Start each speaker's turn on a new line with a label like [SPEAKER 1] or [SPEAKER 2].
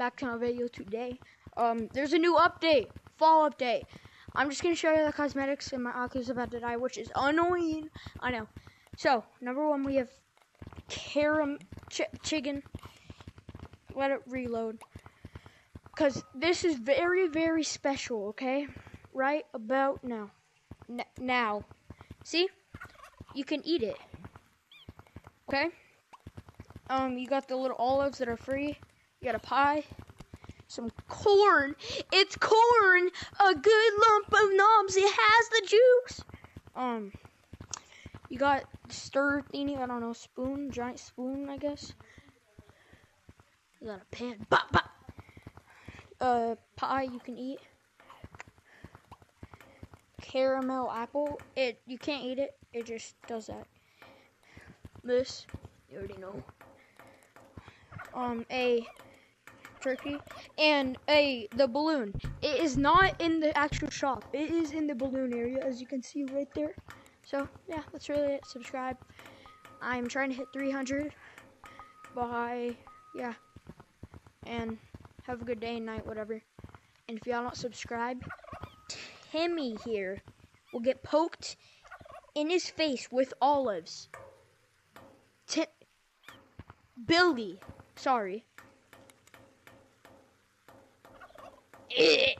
[SPEAKER 1] back to my video today. Um, there's a new update, fall update. I'm just gonna show you the cosmetics, and my Aku's about to die, which is annoying. I know. So number one, we have caram ch chicken. Let it reload, cause this is very very special. Okay, right about now. N now, see, you can eat it. Okay. Um, you got the little olives that are free. Got a pie, some corn. It's corn, a good lump of knobs. It has the juice. Um, you got stir thingy. I don't know, spoon, giant spoon, I guess. You got a pan. Bop, bop. Uh, pie you can eat. Caramel apple. It you can't eat it. It just does that. This you already know um a turkey and a the balloon. It is not in the actual shop. It is in the balloon area as you can see right there. So yeah, that's really it. Subscribe. I'm trying to hit 300 by yeah, and have a good day and night, whatever. And if y'all don't subscribe, Timmy here will get poked in his face with olives. Tim Billy. Sorry. Eh.